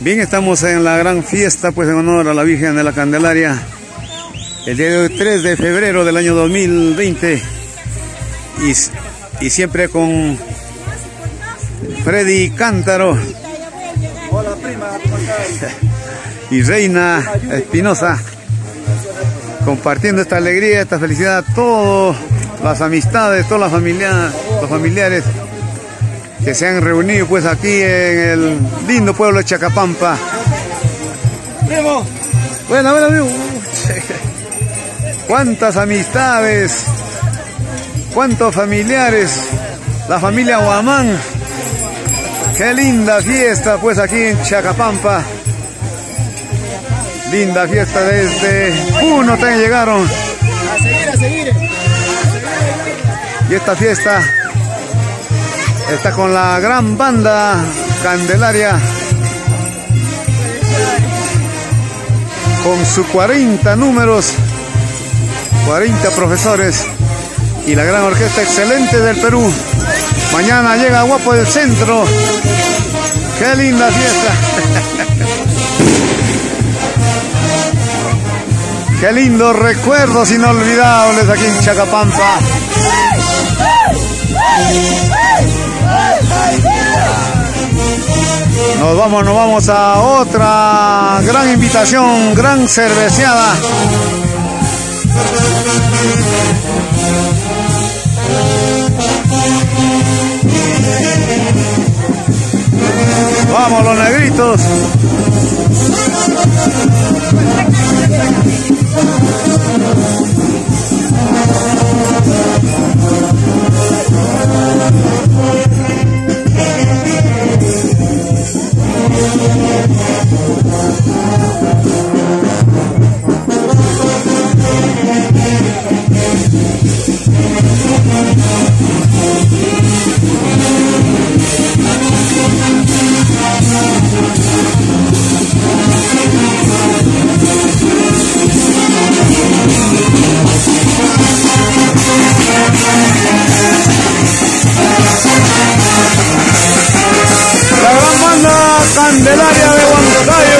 Bien, estamos en la gran fiesta, pues en honor a la Virgen de la Candelaria. El día de hoy, 3 de febrero del año 2020. Y, y siempre con Freddy Cántaro. Y Reina Espinosa. Compartiendo esta alegría, esta felicidad, todas las amistades, todas las familias, los familiares que se han reunido pues aquí en el lindo pueblo de Chacapampa. Primo. Bueno, bueno, amigo. Cuántas amistades, cuántos familiares, la familia Guamán. Qué linda fiesta pues aquí en Chacapampa. Linda fiesta desde uno también llegaron. A seguir, a seguir. Y esta fiesta está con la gran banda Candelaria. Con sus 40 números, 40 profesores y la gran orquesta excelente del Perú. Mañana llega Guapo del Centro. ¡Qué linda fiesta! ¡Qué lindos recuerdos inolvidables aquí en Chacapampa! Nos vamos, nos vamos a otra gran invitación, gran cerveceada. Vamos los negritos. Thank you. Candelaria de Guantayo.